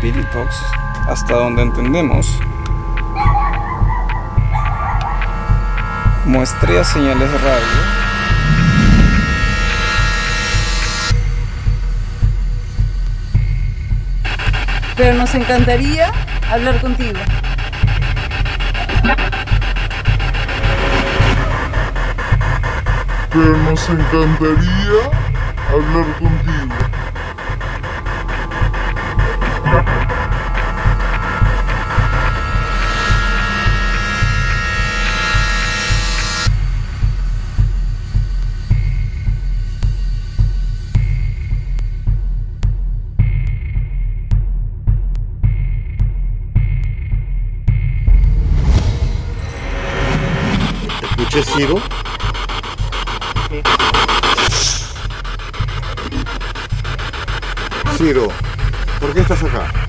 Box, hasta donde entendemos, muestrea señales de radio. Pero nos encantaría hablar contigo. Pero nos encantaría hablar contigo. ¿Escuché Ciro? Ciro, ¿por qué estás acá?